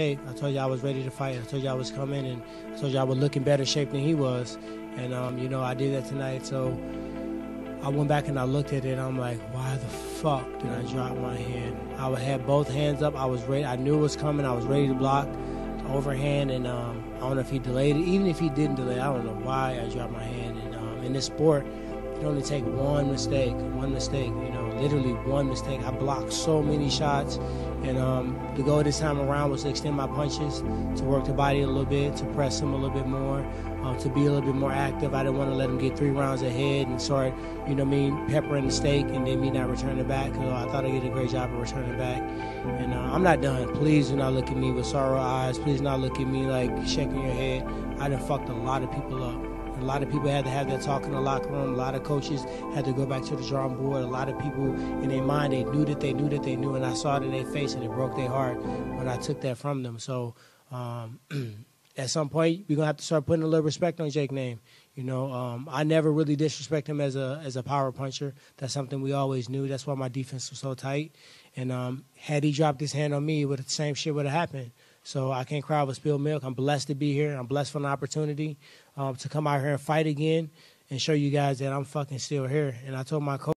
Hey, I told you I was ready to fight. I told you I was coming, and I told you I would look in better shape than he was. And um, you know, I did that tonight. So I went back and I looked at it. and I'm like, why the fuck did I drop my hand? I had both hands up. I was ready. I knew it was coming. I was ready to block the overhand, and um, I don't know if he delayed it. Even if he didn't delay, I don't know why I dropped my hand. And um, in this sport, you can only take one mistake. One mistake. You know, literally one mistake. I blocked so many shots and um, the goal this time around was to extend my punches, to work the body a little bit, to press him a little bit more, uh, to be a little bit more active. I didn't want to let him get three rounds ahead and start, you know, I mean, peppering the steak and then me not returning back. Cause I thought I did a great job of returning back. And uh, I'm not done. Please do not look at me with sorrow eyes. Please do not look at me like shaking your head. I done fucked a lot of people up. A lot of people had to have that talk in the locker room. A lot of coaches had to go back to the drawing board. A lot of people in their mind, they knew that they knew that they knew, and I saw it in their face, and it broke their heart when I took that from them. So um, at some point, we're gonna have to start putting a little respect on Jake's name. You know, um, I never really disrespect him as a as a power puncher. That's something we always knew. That's why my defense was so tight. And um, had he dropped his hand on me, would the same shit would have happened. So I can't cry with spilled milk. I'm blessed to be here. I'm blessed for an opportunity um, to come out here and fight again and show you guys that I'm fucking still here. And I told my coach.